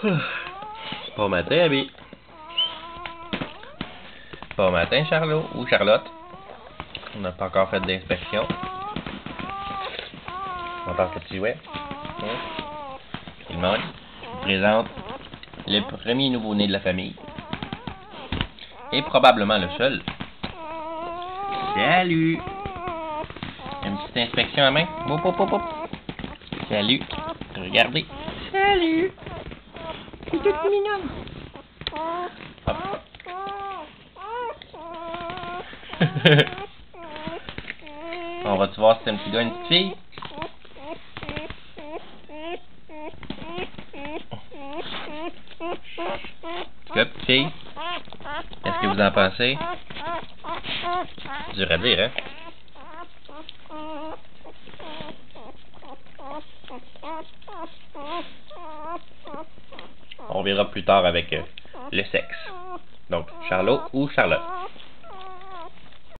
Bon matin, Abby. Bon matin, Charlot ou Charlotte. On n'a pas encore fait d'inspection. On passe le petit jouet. Hein? Tout. Je vous présente le premier nouveau-né de la famille. Et probablement le seul. Salut! Une petite inspection à main. Salut. Regardez. Salut. On va-tu voir si c'est un petit une petite fille? Petite fille? Qu'est-ce que vous en pensez? Dur à hein? On verra plus tard avec euh, le sexe. Donc, Charlot ou Charlotte.